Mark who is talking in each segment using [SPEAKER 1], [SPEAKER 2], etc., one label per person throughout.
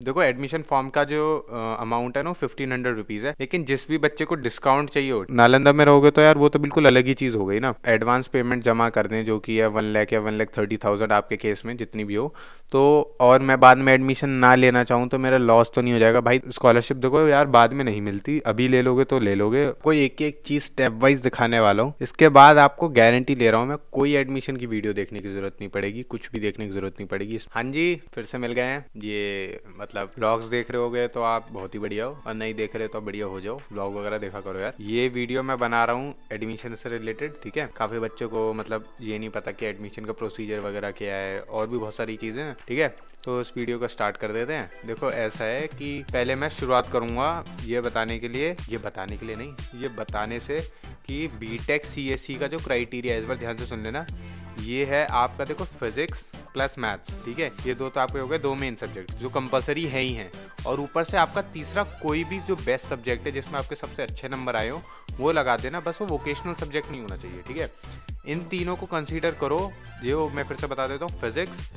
[SPEAKER 1] देखो admission form का जो अमाउंट है ना फिफ्टीन हंड्रेड रुपीज़ है। लेकिन जिस भी बच्चे को डिस्काउंट चाहिए हो, नालंदा में रहोगे तो यार वो तो बिल्कुल अलग ही चीज़ हो गई ना। एडवांस पेमेंट जमा कर दें, जो कि है वन लैख या वन लैख थर्टी थाउज़ेंड आपके केस में, जितनी भी हो। तो और मैं बाद में एडमिशन ना लेना चाहूँ तो मेरा लॉस तो नहीं हो जाएगा। भाई स्कॉलरशिप देखो यार बाद में नहीं मिलती। अभी ले लोगे तो ले लोगे। कोई एक एक चीज़ स्टेप वाइज दिखाने वाला हूँ। इसके बाद आपको गारंटी ले रहा हूँ मैं, कोई एडमिशन की वीडियो देखने की ज़रूरत नहीं पड़ेगी, कुछ भी देखने की ज़रूरत नहीं पड़ेगी। हाँ जी, फिर से मिल गए हैं। ये मतलब ब्लॉग्स देख रहे हो गए तो आप बहुत ही बढ़िया हो, और नहीं देख रहे तो बढ़िया हो जाओ। ब्लॉग वगैरह देखा करो यार। ये वीडियो मैं बना रहा हूँ एडमिशन से रिलेटेड ठीक है? काफ़ी बच्चों को मतलब ये नहीं पता कि एडमिशन का प्रोसीजर वगैरह क्या है, और भी बहुत सारी चीज़ें हैं, ठीक है? तो इस वीडियो को स्टार्ट कर देते हैं। देखो, ऐसा है कि पहले मैं शुरुआत करूँगा ये बताने के लिए। ये बताने के लिए नहीं, ये बताने से कि B tech C S C का जो क्राइटेरिया है, इस बार ध्यान से सुन लेना। ये है आपका देखो फिजिक्स प्लस मैथ्स ठीक है? ये दो तो आपके हो गए दो मेन सब्जेक्ट जो कंपलसरी है ही हैं। और ऊपर से आपका तीसरा कोई भी जो बेस्ट सब्जेक्ट है, जिसमें आपके सबसे अच्छे नंबर आए हो, वो लगा देना, बस वो वोकेशनल सब्जेक्ट नहीं होना चाहिए, ठीक है? इन तीनों को कंसिडर करो। ये मैं फिर से बता देता हूँ फिजिक्स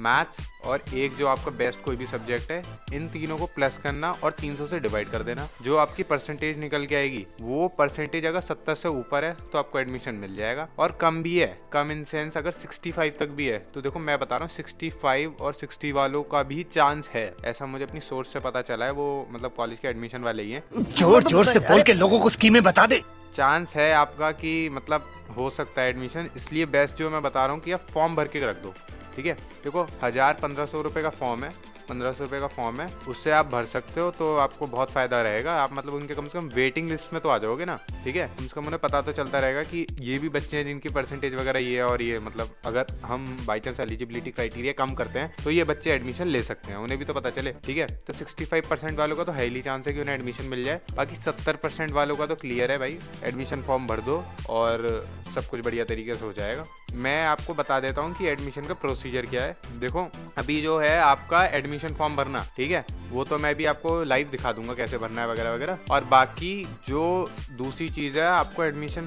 [SPEAKER 1] मैथ्स और एक जो आपका बेस्ट कोई भी सब्जेक्ट है इन तीनों को प्लस करना और 300 से डिवाइड कर देना। जो आपकी परसेंटेज निकल के आएगी वो परसेंटेज अगर 70 से ऊपर है तो आपको एडमिशन मिल जाएगा। और कम भी है कम इन सेंस अगर 65 तक भी है तो देखो मैं बता रहा हूँ 65 और 60 वालों का भी चांस है। ऐसा मुझे अपनी सोर्स से पता चला है वो मतलब कॉलेज के एडमिशन वाले ही है।
[SPEAKER 2] ज़ोर ज़ोर से बोल के लोगों को स्कीमें बता दे।
[SPEAKER 1] चांस है आपका कि मतलब हो सकता है एडमिशन इसलिए बेस्ट जो मैं बता रहा हूँ कि आप फॉर्म भर के रख दो। ठीक है? देखो, हज़ार पंद्रह सौ रुपये का फॉर्म है, पंद्रह सौ रुपये का फॉर्म है, उससे आप भर सकते हो तो आपको बहुत फ़ायदा रहेगा। आप मतलब उनके कम से कम वेटिंग लिस्ट में तो आ जाओगे ना, ठीक है? कम से कम उन्हें पता तो चलता रहेगा कि ये भी बच्चे हैं जिनकी परसेंटेज वगैरह ये है और ये मतलब अगर हम बाई चांस एलिजिबिलिटी क्राइटेरिया कम करते हैं तो ये बच्चे एडमिशन ले सकते हैं, उन्हें भी तो पता चले, ठीक है? तो सिक्सटी फाइव परसेंट वालों का तो हाईली चांस है कि उन्हें एडमिशन मिल जाए। बाकी सत्तर परसेंट वालों का तो क्लियर है भाई एडमिशन फॉर्म भर दो और सब कुछ बढ़िया तरीके से हो जाएगा। मैं आपको बता देता हूँ कि एडमिशन का प्रोसीजर क्या है। देखो, अभी जो है आपका एडमिशन फॉर्म भरना, ठीक है? वो तो मैं भी आपको लाइव दिखा दूँगा कैसे भरना है वगैरह वगैरह। और बाकी जो दूसरी चीज़ है, आपको एडमिशन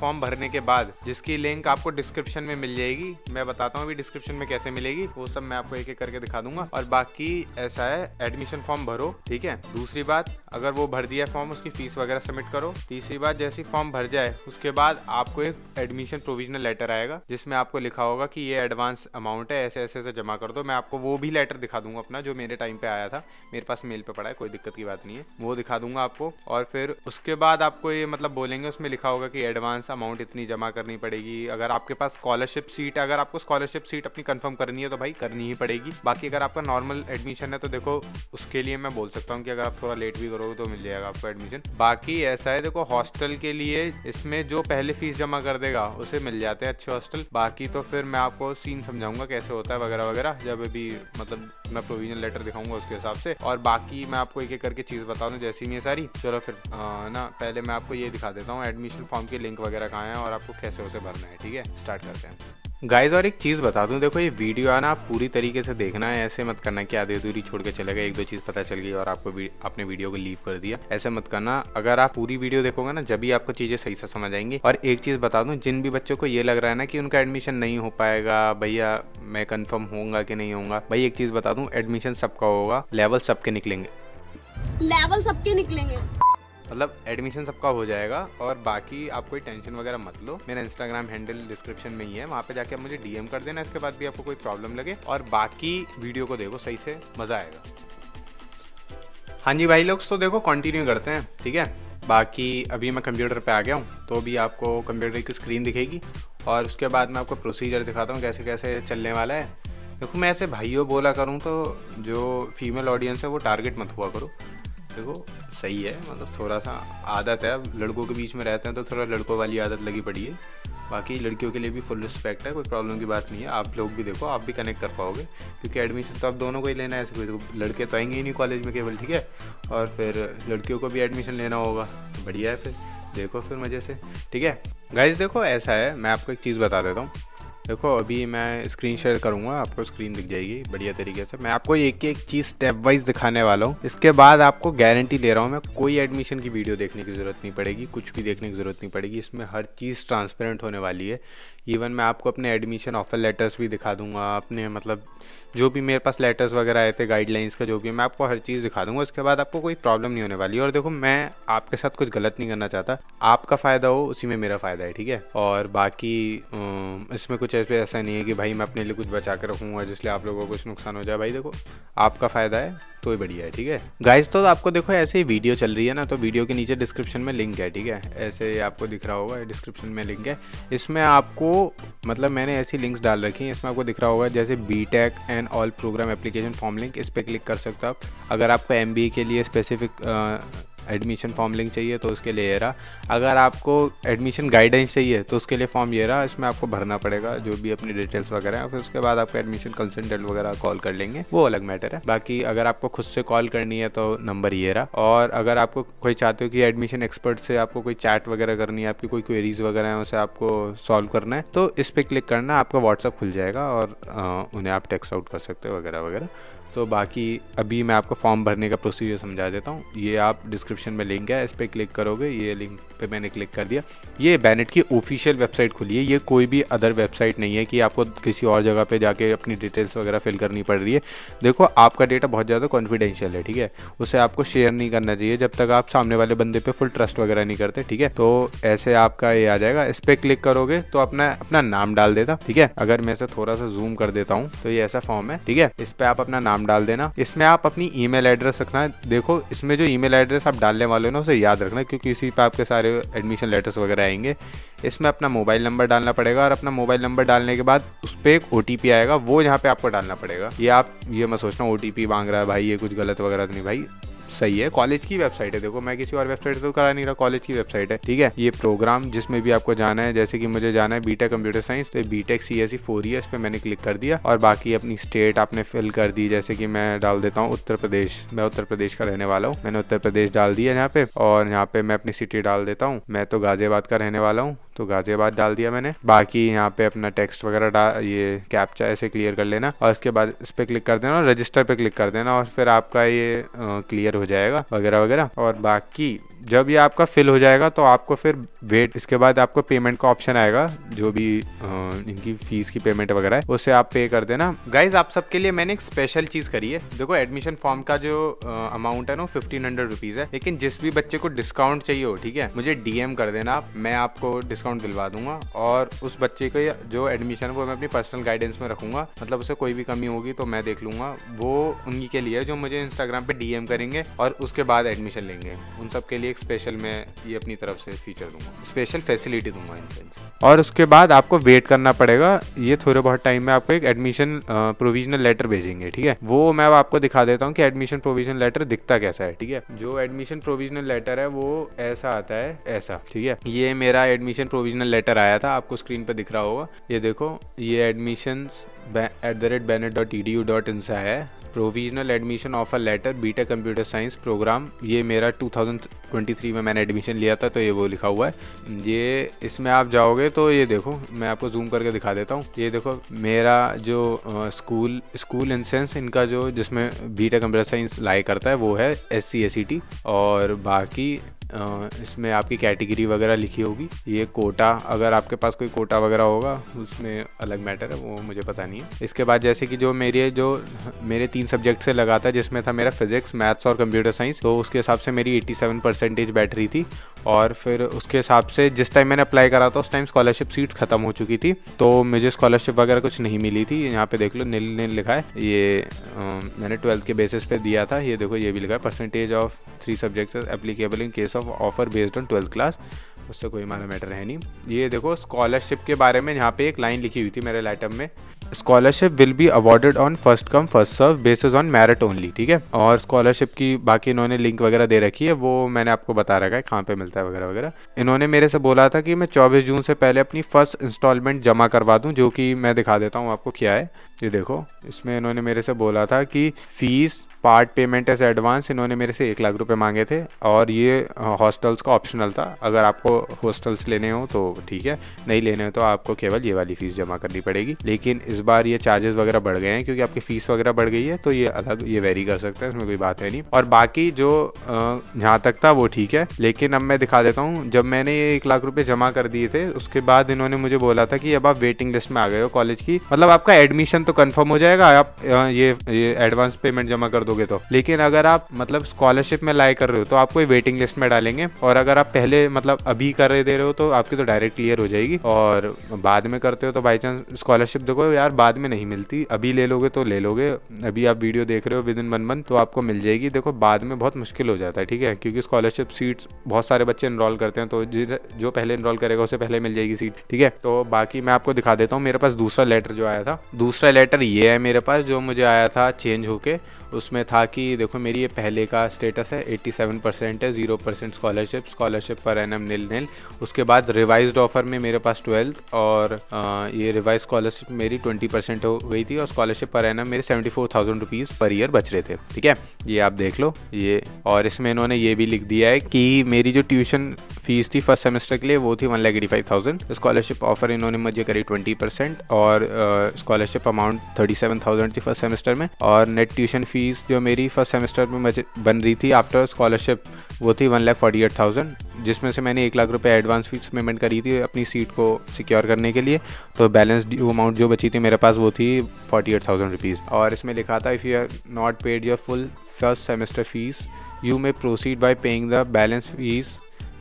[SPEAKER 1] फॉर्म भरने के बाद जिसकी लिंक आपको डिस्क्रिप्शन में मिल जाएगी, मैं बताता हूँ अभी डिस्क्रिप्शन में कैसे मिलेगी, वो सब मैं आपको एक एक करके दिखा दूँगा। और बाकी ऐसा है एडमिशन फॉर्म भरो, ठीक है? दूसरी बात, अगर वो भर दिया फॉर्म उसकी फ़ीस वगैरह सबमिट करो। तीसरी बात, जैसी फॉर्म भर जाए, उसके बाद आपको एक एडमिशन प्रोविजनल लेटर आएगा। जिसमें आपको लिखा होगा कि ये एडवांस अमाउंट है, ऐसे ऐसे ऐसे जमा कर दो। मैं आपको वो भी लेटर दिखा दूँगा अपना, जो मेरे टाइम पे आया था। मेरे पास मेल पे पड़ा है, कोई दिक्कत की बात नहीं है। वो दिखा दूँगा आपको। और फिर उसके बाद आपको ये मतलब बोलेंगे, उसमें लिखा होगा कि एडवांस अमाउंट इतनी जमा करनी पड़ेगी। अगर आपके पास स्कॉलरशिप सीट अगर आपको स्कॉलरशिप सीट अपनी कन्फर्म करनी है तो भाई करनी ही पड़ेगी। बाकी अगर आपका नॉर्मल एडमिशन है तो देखो, उसके लिए मैं बोल सकता हूँ कि अगर आप थोड़ा लेट भी करोगे तो मिल जाएगा आपको एडमिशन बाकी ऐसा है, देखो हॉस्टल के लिए इसमें जो पहले फ़ीस जमा कर देगा, उसे मिल जाते हैं अच्छे हॉस्टल बाकी तो फिर मैं आपको सीन समझाऊँगा कैसे होता है वगैरह वगैरह, जब अभी मतलब मैं प्रोविज़न लेटर दिखाऊँगा उसके हिसाब से। और बाकी मैं आपको एक एक करके चीज़ बता दूँ जैसी मैं सारी। चलो फिर ना, पहले मैं आपको ये दिखा देता हूँ एडमिशन फॉर्म के लिंक वगैरह कहाँ है और आपको कैसे उसे भरना है, ठीक है? स्टार्ट करते हैं। गाइज़ और एक चीज़ बता दूँ, देखो ये वीडियो है ना आप पूरी तरीके से देखना है, ऐसे मत करना कि आधी अधूरी छोड़ के चले गए, एक दो चीज़ पता चल गई और आपको आपने वीडियो को लीव कर दिया। ऐसे मत करना। अगर आप पूरी वीडियो देखोगे ना, जब भी आपको चीज़ें सही से समझ आएँगी। और एक चीज़ बता दूँ, जिन भी बच्चों को ये लग रहा है ना कि उनका एडमिशन नहीं हो पाएगा, भैया, मैं कन्फर्म होऊँगा कि नहीं होऊँगा, भाई एक चीज़ बता दूँ एडमिशन सबका होगा लेवल सबके निकलेंगे।
[SPEAKER 3] लेवल सबके निकलेंगे।
[SPEAKER 1] मतलब एडमिशन सबका हो जाएगा और बाकी आप कोई टेंशन वगैरह मत लो। मेरा इंस्टाग्राम हैंडल डिस्क्रिप्शन में ही है। वहाँ पे जाके आप मुझे डीएम कर देना, इसके बाद भी आपको कोई प्रॉब्लम लगे और बाकी वीडियो को देखो, सही से मज़ा आएगा। हाँ जी भाई लोग तो देखो कंटिन्यू करते हैं, ठीक है? बाकी अभी मैं कंप्यूटर पे आ गया हूँ तो भी आपको कंप्यूटर की स्क्रीन दिखेगी और उसके बाद मैं आपको प्रोसीजर दिखाता हूँ, कैसे कैसे चलने वाला है। देखो मैं ऐसे भाइयों बोला करूँ तो जो फीमेल ऑडियंस है वो टारगेट मत हुआ करो। देखो, सही है मतलब थोड़ा सा आदत है। अब लड़कों के बीच में रहते हैं तो थोड़ा लड़कों वाली आदत लगी पड़ी है। बाकी लड़कियों के लिए भी फुल रिस्पेक्ट है, कोई प्रॉब्लम की बात नहीं है। आप लोग भी देखो, आप भी कनेक्ट कर पाओगे। क्योंकि एडमिशन तो आप दोनों को ही लेना है, ऐसे कोई लड़के तो आएँगे ही नहीं कॉलेज में केवल, ठीक है? और फिर लड़कियों को भी एडमिशन लेना होगा। बढ़िया है फिर, देखो फिर मज़े से, ठीक है? गाइज़ देखो, ऐसा है, मैं आपको एक चीज़ बता देता हूँ। देखो, अभी मैं स्क्रीन शेयर करूँगा, आपको स्क्रीन दिख जाएगी बढ़िया तरीके से। मैं आपको एक एक चीज़ स्टेप वाइज दिखाने वाला हूँ। इसके बाद आपको गारंटी दे रहा हूँ, मैं कोई एडमिशन की वीडियो देखने की ज़रूरत नहीं पड़ेगी, कुछ भी देखने की ज़रूरत नहीं पड़ेगी। इसमें हर चीज़ ट्रांसपेरेंट होने वाली है। इवन मैं आपको अपने एडमिशन ऑफ़र लेटर्स भी दिखा दूँगा, अपने मतलब जो भी मेरे पास लेटर्स वगैरह आए थे गाइडलाइंस का जो भी मैं आपको हर चीज़ दिखा दूँगा, उसके बाद आपको कोई प्रॉब्लम नहीं होने वाली। और देखो, मैं आपके साथ कुछ गलत नहीं करना चाहता। आपका फ़ायदा हो, उसी में मेरा फ़ायदा है, ठीक है? और बाकी इसमें कुछ ऐसे, ऐसा नहीं है कि भाई मैं अपने लिए कुछ बचा कर रखूँगा जिसलिए आप लोगों को कुछ नुकसान हो जाए। भाई देखो, आपका फ़ायदा है तो ही बढ़िया है, ठीक है? गाइस तो आपको देखो, ऐसे ही वीडियो चल रही है ना तो वीडियो के नीचे डिस्क्रिप्शन में लिंक है, ठीक है? ऐसे आपको दिख रहा होगा डिस्क्रिप्शन में लिंक है। इसमें आपको मतलब मैंने ऐसी लिंक्स डाल रखी हैं, इसमें आपको दिख रहा होगा, जैसे B tech and all program application form link इस पर क्लिक कर सकते हो आप। अगर आपको एम के लिए स्पेसिफिक एडमिशन फॉर्म लिंक चाहिए तो उसके लिए ये रहा। अगर आपको एडमिशन गाइडेंस चाहिए तो उसके लिए फॉर्म ये रहा, इसमें आपको भरना पड़ेगा, जो भी अपनी डिटेल्स वगैरह है, फिर उसके बाद आपका एडमिशन कंसल्टेंट वगैरह कॉल कर लेंगे, वो अलग मैटर है। बाकी अगर आपको खुद से कॉल करनी है तो नंबर ये रहा। और अगर आपको कोई चाहते हो कि एडमिशन एक्सपर्ट से आपको कोई चैट वगैरह करनी है, आपकी कोई क्वेरीज वगैरह है, उसे आपको सॉल्व करना है तो इस पर क्लिक करना, आपका व्हाट्सअप खुल जाएगा और उन्हें आप टेक्स्ट आउट कर सकते हो वगैरह वगैरह। तो बाकी अभी मैं आपको फॉर्म भरने का प्रोसीजर समझा देता हूँ। ये आप डिस्क्रिप्शन में लिंक है, इस पर क्लिक करोगे, ये लिंक पे मैंने क्लिक कर दिया। ये बैनेट की ऑफिशियल वेबसाइट खुली है। ये कोई भी अदर वेबसाइट नहीं है कि आपको किसी और जगह पे जाके अपनी डिटेल्स वगैरह फिल करनी पड़ रही है। देखो, आपका डेटा बहुत ज़्यादा कॉन्फिडेंशियल है, ठीक है? उसे आपको शेयर नहीं करना चाहिए जब तक आप सामने वाले बंदे पर फुल ट्रस्ट वगैरह नहीं करते, ठीक है? तो ऐसे आपका ये आ जाएगा। इस पर क्लिक करोगे तो अपना अपना नाम डाल देता, ठीक है? अगर मैं इसे थोड़ा सा जूम कर देता हूँ तो ये ऐसा फॉर्म है, ठीक है? इस पर आप अपना नाम डाल देना। इसमें आप अपनी ईमेल एड्रेस रखना देखो, इसमें जो ईमेल एड्रेस आप डालने वाले हो ना, उसे याद रखना क्योंकि इसी पे आपके सारे एडमिशन लेटर्स वगैरह आएँगे। इसमें अपना मोबाइल नंबर डालना पड़ेगा और अपना मोबाइल नंबर डालने के बाद उस पर एक ओटीपी आएगा, वो यहाँ पे आपको डालना पड़ेगा। ये आप, ये मैं सोचना ओ मांग रहा है भाई, ये कुछ गलत वगैरह तो नहीं भाई। सही है कॉलेज की वेबसाइट है। देखो, मैं किसी और वेबसाइट से तो करा नहीं रहा कॉलेज की वेबसाइट है, ठीक है? ये प्रोग्राम जिसमें भी आपको जाना है, जैसे कि मुझे जाना है बीटेक कंप्यूटर साइंस तो B tech C S C four years पे मैंने क्लिक कर दिया और बाकी अपनी स्टेट आपने फिल कर दी। जैसे कि मैं डाल देता हूँ उत्तर प्रदेश, मैं उत्तर प्रदेश का रहने वाला हूँ। मैंने उत्तर प्रदेश डाल दिया यहाँ पे और यहाँ पे मैं अपनी सिटी डाल देता हूँ। मैं तो गाजियाबाद का रहने वाला हूँ। तो गाजियाबाद डाल दिया मैंने। बाकी यहाँ पे अपना टेक्स्ट वगैरह ये कैप्चा ऐसे क्लियर कर लेना और उसके बाद इस पर क्लिक कर देना और रजिस्टर पे क्लिक कर देना और फिर आपका ये क्लियर हो जाएगा वगैरह वगैरह। और बाकी जब ये आपका फिल हो जाएगा तो आपको फिर वेट इसके बाद आपको पेमेंट का ऑप्शन आएगा, जो भी इनकी फ़ीस की पेमेंट वगैरह है, उसे आप पे कर देना। गाइज़ आप सबके लिए मैंने एक स्पेशल चीज़ करी है। देखो एडमिशन फॉर्म का जो अमाउंट है ना फिफ्टीन हंड्रेड रुपीज़ है। लेकिन जिस भी बच्चे को डिस्काउंट चाहिए हो, ठीक है, मुझे डीएम कर देना आप, मैं आपको डिस्काउंट दिलवा दूँगा। और उस बच्चे को जो एडमिशन है, वो मैं अपनी पर्सनल गाइडेंस में रखूँगा। मतलब उसे कोई भी कमी होगी तो मैं देख लूँगा। वो उन्हीं के लिए जो मुझे इंस्टाग्राम पे डीएम करेंगे और उसके बाद एडमिशन लेंगे। उन सब के लिए एक स्पेशल मैं ये अपनी तरफ़ से फीचर दूँगा। स्पेशल फैसिलिटी दूँगा इन सेंस और उसके बाद आपको वेट करना पड़ेगा। ये थोड़े बहुत टाइम में आपको एक एडमिशन प्रोविजनल लेटर भेजेंगे, ठीक है? वो मैं आपको दिखा देता हूँ कि एडमिशन प्रोविजनल लेटर दिखता कैसा है, ठीक है? जो एडमिशन प्रोविजनल लेटर है, वो ऐसा आता है, ऐसा, ठीक है? ये मेरा एडमिशन प्रोविजनल लेटर आया था, आपको स्क्रीन पर दिख रहा होगा। ये देखो, ये admission at the rate banner dot E D U dot in सा है। Provisional admission offer letter B tech computer science program ये मेरा 2023 में मैंने एडमिशन लिया था तो ये वो लिखा हुआ है। ये इसमें आप जाओगे तो ये देखो, मैं आपको जूम करके दिखा देता हूँ। ये देखो, मेरा जो स्कूल स्कूल इन सेंस इनका जो जिसमें बीटेक कंप्यूटर साइंस लाई करता है, वो है एस सी और बाकी इसमें आपकी कैटेगरी वगैरह लिखी होगी। ये कोटा अगर आपके पास कोई कोटा वगैरह होगा उसमें अलग मैटर है वो मुझे पता नहीं है। इसके बाद जैसे कि जो मेरे जो मेरे तीन सब्जेक्ट से लगा था जिसमें था मेरा फिजिक्स मैथ्स और कंप्यूटर साइंस तो उसके हिसाब से मेरी 87 परसेंटेज बैठ रही थी। और फिर उसके हिसाब से जिस टाइम मैंने अप्लाई करा था उस टाइम स्कॉलरशिप सीट्स खत्म हो चुकी थी तो मुझे स्कॉलरशिप वगैरह कुछ नहीं मिली थी। यहाँ पे देख लो नील नील लिखा है। ये आ, मैंने ट्वेल्थ के बेसिस पे दिया था। ये देखो ये भी लिखा है। Percentage of three subjects applicable in case of offer based on twelfth class उससे कोई माना मैटर है नहीं। ये देखो स्कॉलरशिप के बारे में यहाँ पे एक लाइन लिखी हुई थी मेरे लेटर में। Scholarship will be awarded on first come first serve basis on merit only ठीक है? और स्कॉलरशिप की बाकी इन्होंने लिंक वगैरह दे रखी है, वो मैंने आपको बता रखा है, कहाँ पे मिलता है वगैरह वगैरह। इन्होंने मेरे से बोला था कि मैं चौबीस जून से पहले अपनी फ़र्स्ट इंस्टॉलमेंट जमा करवा दूँ, जो कि मैं दिखा देता हूँ आपको क्या है। ये देखो, इसमें इन्होंने मेरे से बोला था कि fees part payment as advance इन्होंने मेरे से एक लाख रुपए मांगे थे और ये हॉस्टल्स का ऑप्शनल था। अगर आपको हॉस्टल्स लेने हो तो ठीक है, नहीं लेने हो तो आपको केवल ये वाली फ़ीस जमा करनी पड़ेगी। लेकिन इस बार ये चार्जेस वगैरह बढ़ गए हैं क्योंकि आपकी फ़ीस वगैरह बढ़ गई है तो ये अलग, ये वेरी कर सकता है, इसमें कोई बात है नहीं। और बाकी जो जहाँ तक था वो ठीक है, लेकिन अब मैं दिखा देता हूँ, जब मैंने ये एक लाख रुपये जमा कर दिए थे, उसके बाद इन्होंने मुझे बोला था कि अब आप वेटिंग लिस्ट में आ गए हो कॉलेज की। मतलब आपका एडमिशन तो कन्फर्म हो जाएगा, आप ये ये एडवांस पेमेंट जमा कर दोगे तो। लेकिन अगर आप मतलब स्कॉलरशिप में लाई कर रहे हो तो आपको वेटिंग लिस्ट में डालेंगे। और अगर आप पहले मतलब अभी कर दे रहे हो तो आपकी तो डायरेक्ट क्लियर हो जाएगी। और बाद में करते हो तो बाई चांस स्कॉलरशिप देखो यार, बाद में नहीं मिलती। अभी ले लोगे तो ले लोगे। अभी आप वीडियो देख रहे हो विद इन वन मंथ तो आपको मिल जाएगी। देखो, बाद में बहुत मुश्किल हो जाता है, ठीक है? क्योंकि स्कॉलरशिप सीट्स बहुत सारे बच्चे इनरोल करते हैं तो जो पहले इनरोल करेगा, उसे पहले मिल जाएगी सीट ठीक है? तो बाकी मैं आपको दिखा देता हूँ। मेरे पास दूसरा लेटर जो आया था। दूसरा लेटर ये है मेरे पास, जो मुझे आया था चेंज होके। उसमें था कि देखो, मेरी ये पहले का स्टेटस है 87 परसेंट है ज़ीरो परसेंट स्कॉलरशिप स्कॉलरशिप पर एन एम नील नील उसके बाद रिवाइज ऑफ़र में मेरे पास ट्वेल्थ और ये रिवाइज स्कॉलरशिप मेरी 20 परसेंट हो गई थी और स्कॉलरशिप पर एन एम मेरे seventy four thousand rupees per year बच रहे थे, ठीक है? ये आप देख लो, ये, और इसमें इन्होंने ये भी लिख दिया है कि मेरी जो ट्यूशन फ़ीस थी फ़र्स्ट सेमेस्टर के लिए वो थी one lakh eighty five thousand scholarship offer इन्होंने मुझे करी ट्वेंटी परसेंट और scholarship amount thirty seven thousand थी फ़र्स्ट सेमेस्टर में और नेट ट्यूशन फ़ीस जो मेरी फ़र्स्ट सेमेस्टर में बन रही थी आफ्टर स्कॉलरशिप वो थी one lakh forty eight thousand जिसमें से मैंने एक लाख रुपए एडवांस फ़ीस पेमेंट करी थी अपनी सीट को सिक्योर करने के लिए। तो बैलेंस ड्यू अमाउंट जो बची थी मेरे पास वो थी फोर्टी एट थाउज़ेंड रुपीज़ और इसमें लिखा था if you are not paid your full first semester fees you may proceed by paying the balance fees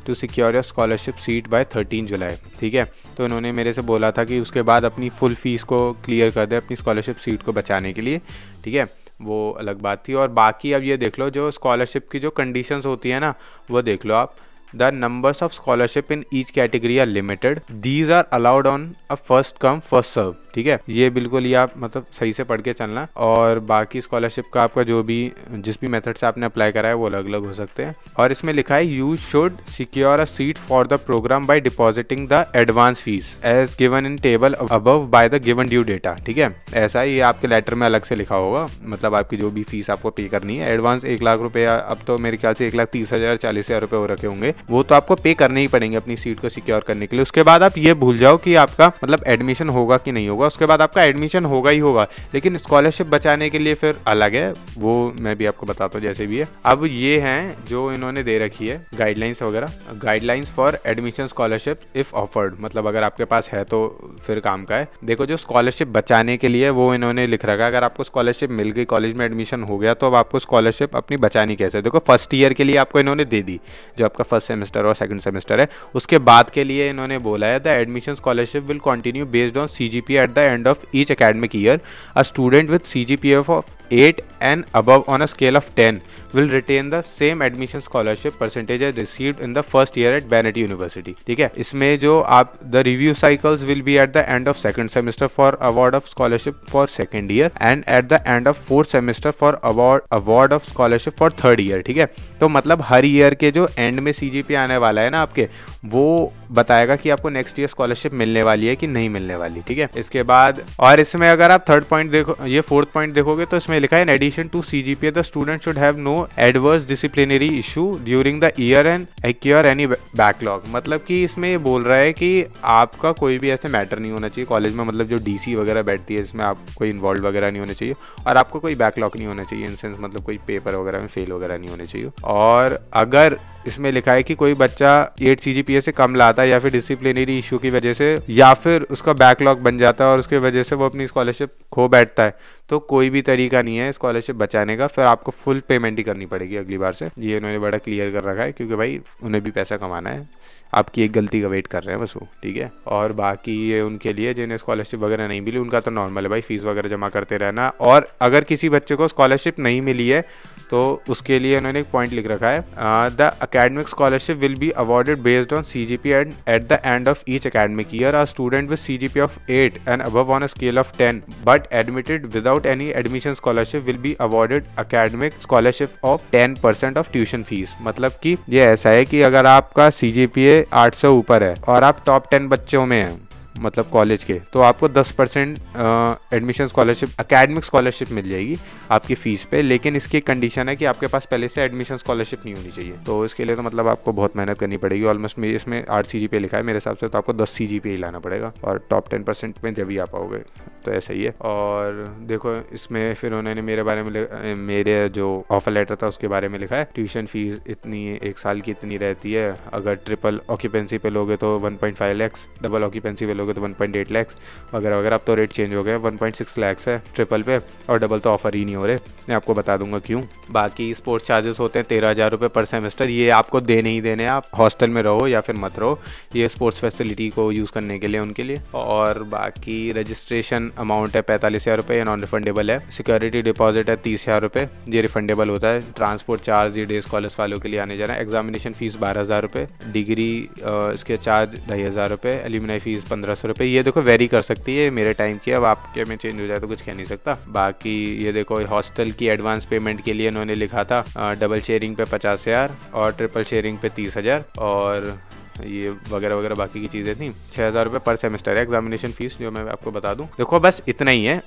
[SPEAKER 1] to secure your scholarship seat by thirteen July ठीक है? तो उन्होंने मेरे से बोला था कि उसके बाद अपनी फुल फ़ीस को क्लियर कर दे अपनी स्कॉलरशिप सीट को बचाने के लिए। ठीक है? वो अलग बात थी। और बाकी अब ये देख लो जो स्कॉलरशिप की जो कंडीशंस होती है ना, वो देख लो आप। The numbers of scholarship in each category are limited. These are allowed on a first come, first serve, ठीक है? ये बिल्कुल ही आप मतलब सही से पढ़ के चलना। और बाकी स्कॉलरशिप का आपका जो भी, जिस भी मेथड से आपने अप्लाई करा है, वो अलग अलग हो सकते हैं। और इसमें लिखा है you should secure a seat for the program by depositing the advance fees as given in table above by the given due data ठीक है? ऐसा ही आपके लेटर में अलग से लिखा होगा। मतलब आपकी जो भी फ़ीस आपको पे करनी है एडवांस एक लाख रुपए, अब तो मेरे ख्याल से एक लाख तीस हज़ार, चालीस हज़ार रुपए हो रखे होंगे। वो तो आपको पे करने ही पड़ेंगे अपनी सीट को सिक्योर करने के लिए। उसके बाद आप ये भूल जाओ कि आपका मतलब एडमिशन होगा कि नहीं होगा। उसके बाद आपका एडमिशन होगा ही होगा, लेकिन स्कॉलरशिप बचाने के लिए फिर अलग है। वो मैं भी आपको बताता हूँ, जैसे भी है। अब ये हैं जो इन्होंने दे रखी है गाइडलाइंस वगैरह। Guidelines for admission scholarship if offered मतलब अगर आपके पास है तो फिर काम का है। देखो, जो स्कॉलरशिप बचाने के लिए वो इन्होंने लिख रखा है। अगर आपको स्कॉलरशिप मिल गई कॉलेज में एडमिशन हो गया तो अब आपको स्कॉलरशिप अपनी बचानी कैसे देखो फ़र्स्ट ईयर के लिए आपको इन्होंने दे दी, जो आपका फ़र्स्ट सेमेस्टर और सेकंड सेमेस्टर है। उसके बाद के लिए इन्होंने बोला है the admission scholarship will continue based on C at the end of each academic year a student with C of at and above on a scale of ten will retain the same admission scholarship percentage I receive in the first year at Bennett University ठीक है? इसमें जो आप the review cycles will be at the end of second semester for award of scholarship for second year and at the end of fourth semester for award award of scholarship for third year ठीक है? तो मतलब हर year के जो and में सी आने वाला है ना आपके वो बताएगा कि आपको नेक्स्ट ईयर स्कॉलरशिप मिलने वाली है कि नहीं मिलने वाली, ठीक है? इसके बाद, और इसमें अगर आप थर्ड पॉइंट देखो, ये फोर्थ पॉइंट देखोगे तो इसमें लिखा है in addition to C G P the student should have no adverse disciplinary issue during the year and acquire any backlog मतलब कि इसमें ये बोल रहा है कि आपका कोई भी ऐसे मैटर नहीं होना चाहिए कॉलेज में मतलब जो डीसी वगैरह बैठती है इसमें आप कोई इन्वॉल्व वगैरह नहीं होना चाहिए, और आपको कोई बैकलॉग नहीं होना चाहिए इन सेंस मतलब कोई पेपर वगैरह में फेल वगैरह नहीं होने चाहिए। और अगर इसमें लिखा है कि कोई बच्चा एट सी से कम लाता है या फिर डिसिप्लिनरी इशू की वजह से, या फिर उसका बैकलॉग बन जाता है और उसकी वजह से वो अपनी स्कॉलरशिप खो बैठता है। तो कोई भी तरीका नहीं है स्कॉलरशिप बचाने का। फिर आपको फुल पेमेंट ही करनी पड़ेगी अगली बार से। ये उन्होंने बड़ा क्लियर कर रखा है क्योंकि भाई उन्हें भी पैसा कमाना है। आपकी एक गलती का वेट कर रहे हैं बस वो, ठीक है? और बाकी ये उनके लिए जिन्हें स्कॉलरशिप वगैरह नहीं मिली, उनका तो नॉर्मल है भाई। फ़ीस वगैरह जमा करते रहना। और अगर किसी बच्चे को स्कॉलरशिप नहीं मिली है तो उसके लिए उन्होंने एक पॉइंट लिख रखा है। The academic scholarship will be awarded based on C G P at at the end of each academic year are student with C G P of eight and above on scale of ten but admitted without any admission scholarship will be awarded academic scholarship of ten percent of tuition fees मतलब कि ये ऐसा है कि अगर आपका सी G P A आठ से ऊपर है और आप टॉप टेन बच्चों में हैं मतलब कॉलेज के तो आपको 10 percent admission scholarship academic scholarship मिल जाएगी आपकी फ़ीस पे। लेकिन इसकी कंडीशन है कि आपके पास पहले से एडमिशन स्कॉलरशिप नहीं होनी चाहिए। तो इसके लिए तो मतलब आपको बहुत मेहनत करनी पड़ेगी। ऑलमोस्ट मेरे इसमें आठ सी पे लिखा है मेरे हिसाब से तो आपको दस सी ही लाना पड़ेगा। और टॉप टेन परसेंट में जब भी आ पाओगे तो ऐसा ही है। और देखो, इसमें फिर उन्होंने मेरे बारे में मेरे जो ऑफ़र लेटर था उसके बारे में लिखा है। ट्यूशन फ़ीस इतनी, एक साल की इतनी रहती है। अगर ट्रिपल ऑक्यूपेंसी पे लोगे तो 1.5 लैक्स डबल ऑक्यूपेंसी पे लोगे तो 1.8 लैक्स वगैरह वगैरह अब तो रेट चेंज हो गया 1.6 लैक्स है ट्रिपल पे और डबल तो ऑफ़र ही नहीं हो रहे। मैं आपको बता दूँगा क्यों। बाकी स्पोर्ट्स चार्जेस होते हैं तेरह हज़ार रुपये पर सेमेस्टर ये आपको देने ही देने आप हॉस्टल में रहो या फिर मत रहो। ये स्पोर्ट्स फैसिलिटी को यूज़ करने के लिए, उनके लिए। और बाकी रजिस्ट्रेशन अमाउंट है पैंतालीस हज़ार रुपये नॉन रिफंडेबल है। सिक्योरिटी डिपॉजिट है तीस हज़ार रुपये ये रिफंडेबल होता है। ट्रांसपोर्ट चार्ज ये डे स्कॉलर्स वालों के लिए आने जाना है। एग्जामिनेशन फ़ीस बारह हज़ार रुपये डिग्री इसके चार्ज ढाई हज़ार रुपये एल्यूमिनाई फ़ीस पंद्रह सौ रुपये ये देखो वेरी कर सकती है मेरे टाइम की अब आपके में चेंज हो जाए तो कुछ कह नहीं सकता। बाकी ये देखो हॉस्टल की एडवांस पेमेंट के लिए इन्होंने लिखा था डबल शेयरिंग पे पचास हज़ार और ट्रिपल शेयरिंग पे तीस हज़ार और ये वगैरह वगैरह बाकी की चीज़ें थी। छः हज़ार रुपये पर सेमेस्टर है एग्जामिनेशन फ़ीस जो मैं आपको बता दूँ। देखो, बस इतना ही है।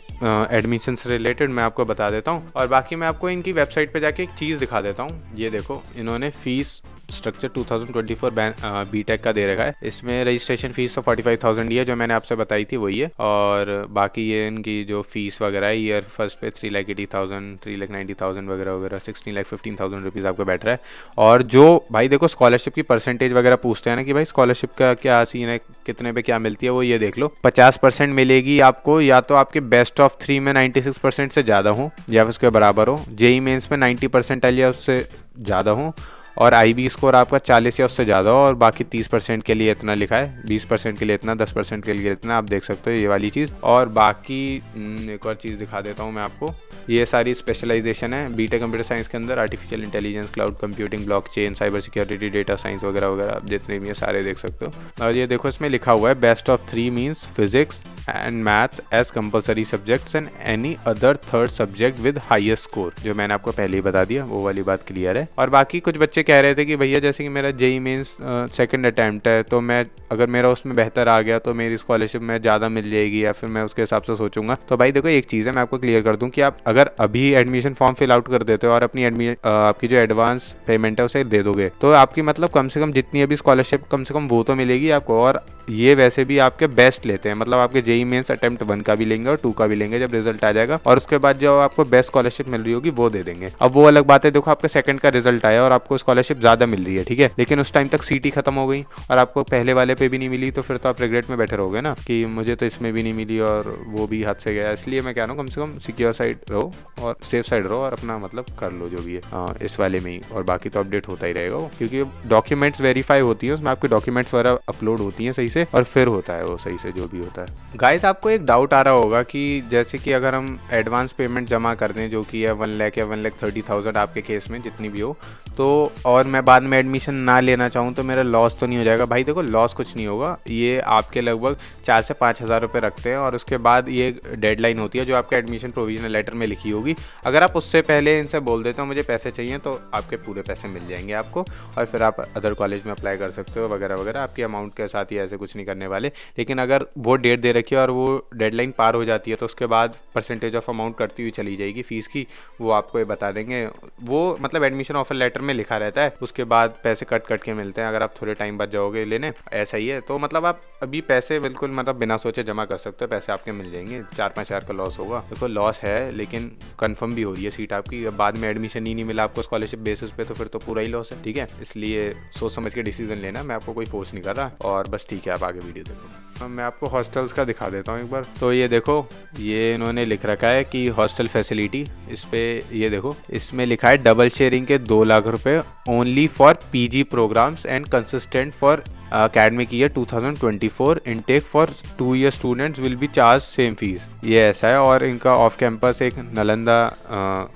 [SPEAKER 1] एडमिशन से रिलेटेड मैं आपको बता देता हूँ। और बाकी मैं आपको इनकी वेबसाइट पे जाके एक चीज़ दिखा देता हूँ। ये देखो, इन्होंने फ़ीस स्ट्रक्चर 2024 बीटेक का दे रखा है। इसमें रजिस्ट्रेशन फ़ीस तो 45,000 ही है जो मैंने आपसे बताई थी वही है। और बाकी ये इनकी जो फ़ीस वगैरह है ईयर फ़र्स्ट पे three lakh eighty thousand three lakh ninety thousand वगैरह वगैरह sixteen lakh fifteen thousand rupees आपको बैठ रहा है। और जो भाई देखो स्कॉलरशिप की परसेंटेज वगैरह पूछते हैं ना कि भाई स्कॉलरशिप का क्या सीन है कितने पे क्या मिलती है वो ये देख लो। पचास परसेंट मिलेगी आपको या तो आपके बेस्ट ऑफ़ थ्री में नाइन्टी सिक्स परसेंट से ज़्यादा हो या फिर उसके बराबर हो। जेई मेन्स में नाइन्टी परसेंट या उससे ज़्यादा हो। और आई बी स्कोर आपका चालीस या उससे ज़्यादा हो और बाकी तीस परसेंट के लिए इतना लिखा है। बीस परसेंट के लिए इतना दस परसेंट के लिए इतना आप देख सकते हो ये वाली चीज़। और बाकी हम्म, एक और चीज़ दिखा देता हूँ मैं आपको। ये सारी स्पेशलाइजेशन है बीटेक कंप्यूटर साइंस के अंदर artificial intelligence cloud computing blockchain cyber security data science वगैरह वगैरह आप जितने भी हैं सारे देख सकते हो। और ये देखो इसमें लिखा हुआ है best of three means physics and maths as compulsory subjects and any other third subject with highest score जो मैंने आपको पहले ही बता दिया, वो वाली बात क्लियर है। और बाकी कुछ बच्चे कह रहे थे कि भैया जैसे कि मेरा जेई मीन्स सेकेंड अटैम्प्ट है तो मैं, अगर मेरा उसमें बेहतर आ गया तो मेरी स्कॉलरशिप में ज़्यादा मिल जाएगी या फिर मैं उसके हिसाब से सोचूँगा। तो भाई देखो, एक चीज़ है, मैं आपको क्लियर कर दूँ कि आप अगर अभी एडमिशन फॉर्म फिल आउट कर देते हो और अपनी एडमिशन आपकी जो एडवांस पेमेंट है, उसे दे दोगे तो आपकी मतलब कम से कम जितनी अभी स्कॉलरशिप कम से कम वो तो मिलेगी आपको। और ये वैसे भी आपके बेस्ट लेते हैं। मतलब आपके जेई मेन्स अटेम्प्ट वन का भी लेंगे और टू का भी लेंगे जब रिज़ल्ट आ जाएगा। और उसके बाद जो आपको बेस्ट स्कॉलरशिप मिल रही होगी वो दे देंगे। अब वो अलग बात है देखो आपके सेकंड का रिज़ल्ट आया और आपको स्कॉलरशिप ज़्यादा मिल रही है ठीक है? लेकिन उस टाइम तक सीटी खत्म हो गई और आपको पहले वाले पे भी नहीं मिली तो फिर तो आप रिग्रेट में बैठे रहोगे ना कि मुझे तो इसमें भी नहीं मिली और वो भी हाथ से गया। इसलिए मैं कह रहा हूँ कम से कम सिक्योर साइड रहो और सेफ़ साइड रहो और अपना मतलब कर लो जो भी है। आ, इस वाले में ही। और बाकी तो अपडेट होता ही रहेगा क्योंकि डॉक्यूमेंट्स वेरीफाई होती है उसमें आपके डॉक्यूमेंट्स वगैरह अपलोड होती हैं सही से। और फिर होता है वो सही से जो भी होता है। गाइस आपको एक डाउट आ रहा होगा कि जैसे कि अगर हम एडवांस पेमेंट जमा कर दें, जो कि है वन लैख या वन लैख थर्टी थाउज़ेंड आपके केस में, जितनी भी हो तो और मैं बाद में एडमिशन ना लेना चाहूँ तो मेरा लॉस तो नहीं हो जाएगा। भाई देखो लॉस कुछ नहीं होगा। ये आपके लगभग चार से पाँच हज़ार रुपये रखते हैं और उसके बाद ये डेडलाइन होती है, जो आपके एडमिशन प्रोविजनल लेटर में लिखी होगी। अगर आप उससे पहले इनसे बोल देते हो, मुझे पैसे चाहिए तो आपके पूरे पैसे मिल जाएँगे आपको और फिर आप अदर कॉलेज में अप्लाई कर सकते हो, वगैरह वगैरह। आपकी अमाउंट के साथ ही ऐसे कुछ नहीं करने वाले। लेकिन अगर वो डेट दे रखी है और वो डेडलाइन पार हो जाती है तो उसके बाद परसेंटेज ऑफ़ अमाउंट करती हुई चली जाएगी फ़ीस की। वो आपको ये बता देंगे। वो मतलब एडमिशन ऑफ़र लेटर में लिखा रहता है। उसके बाद पैसे कट कट के मिलते हैं। अगर आप थोड़े टाइम बाद जाओगे लेने, ऐसा ही है। तो मतलब आप अभी पैसे बिल्कुल मतलब बिना सोचे जमा कर सकते हो। पैसे आपके मिल जाएँगे। चार पाँच हज़ार का लॉस होगा। देखो तो लॉस है, लेकिन कन्फर्म भी हो रही है सीट आपकी। बाद में एडमिशन ही नहीं मिला आपको स्कॉलरशिप बेसिस पे तो फिर तो पूरा ही लॉस है। ठीक है? इसलिए सोच समझ के डिसीज़न लेना। मैं आपको कोई फोर्स नहीं कर रहा। और बस ठीक है आप आगे वीडियो देखो। मैं आपको हॉस्टल्स का दिखा देता हूँ एक बार। तो ये देखो ये इन्होंने लिख रखा है कि हॉस्टल फैसिलिटी इस पे ये देखो इसमें लिखा है डबल शेयरिंग के दो लाख रुपए only for PG programs and consistent for academic year 2024 intake for two year students will be charge same fees ये ऐसा है और इनका ऑफ़ कैंपस एक नालंदा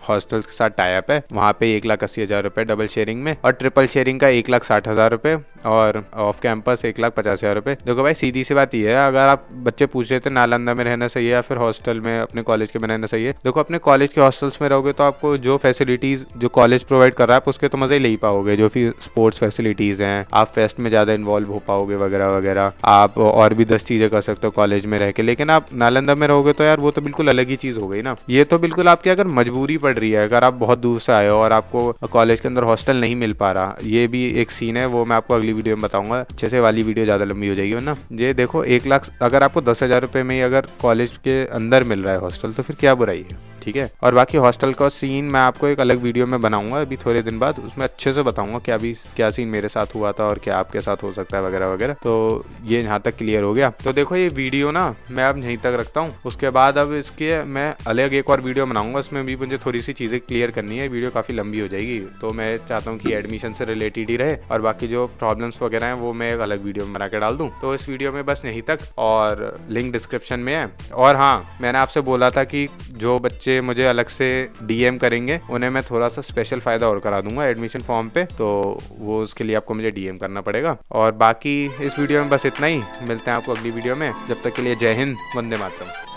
[SPEAKER 1] हॉस्टल्स के साथ टाइप है। वहाँ पे एक लाख अस्सी हज़ार रुपये डबल शेयरिंग में और ट्रिपल शेयरिंग का एक लाख साठ हज़ार रुपये और ऑफ़ कैंपस एक लाख पचास हज़ार रुपये देखो भाई, सीधी सी बात ये है, अगर आप बच्चे पूछ रहे थे नालंदा में रहना सही है या फिर हॉस्टल में अपने कॉलेज के में रहना सही है, देखो अपने कॉलेज के हॉस्टल्स में रहोगे तो आपको जो फैसिलिटीज़ जो कॉलेज प्रोवाइड कर रहा है, आप उसके तो मज़े ही ले पाओगे, जो भी स्पोर्ट्स फैसिलिटीज़ हैं, आप फेस्ट में ज़्यादा इन्वॉल्व इन्वॉल्व हो पाओगे वगैरह वगैरह। आप और भी दस चीज़ें कर सकते हो कॉलेज में रह के। लेकिन आप नालंदा में रहोगे तो यार वो तो बिल्कुल अलग ही चीज़ हो गई ना। ये तो बिल्कुल आपकी अगर मजबूरी पड़ रही है, अगर आप बहुत दूर से आए हो और आपको कॉलेज के अंदर हॉस्टल नहीं मिल पा रहा, ये भी एक सीन है, वो मैं आपको अगली वीडियो में बताऊँगा। अच्छे से वाली वीडियो ज़्यादा लंबी हो जाएगी ना ये देखो, एक लाख, अगर आपको दस हज़ार रुपये में ही अगर कॉलेज के अंदर मिल रहा है हॉस्टल तो फिर क्या बुराई है? ठीक है? और बाकी हॉस्टल का सीन मैं आपको एक अलग वीडियो में बनाऊँगा, अभी थोड़े दिन बाद, उसमें अच्छे से बताऊँगा क्या भी क्या सीन मेरे साथ हुआ था और क्या आपके साथ हो सकता है वगैरह वगैरह। तो ये यहाँ तक क्लियर हो गया। तो देखो ये वीडियो ना, मैं अब यहीं तक रखता हूँ। उसके बाद अब इसके मैं अलग एक और वीडियो बनाऊँगा, उसमें भी मुझे थोड़ी सी चीज़ें क्लियर करनी है। वीडियो काफ़ी लंबी हो जाएगी तो मैं चाहता हूँ कि एडमिशन से रिलेटेड ही रहे और बाकी जो प्रॉब्लम्स वगैरह हैं, वो मैं एक अलग वीडियो में बना के डाल दूँ। तो इस वीडियो में बस यहीं तक और लिंक डिस्क्रिप्शन में है। और हाँ मैंने आपसे बोला था कि जो बच्चे मुझे अलग से डीएम करेंगे, उन्हें मैं थोड़ा सा स्पेशल फ़ायदा और करा दूँगा एडमिशन फॉर्म पे तो वो उसके लिए आपको मुझे डीएम करना पड़ेगा। और बाकी इस वीडियो में बस इतना ही। मिलते हैं आपको अगली वीडियो में। जब तक के लिए जय हिंद, वंदे मातरम।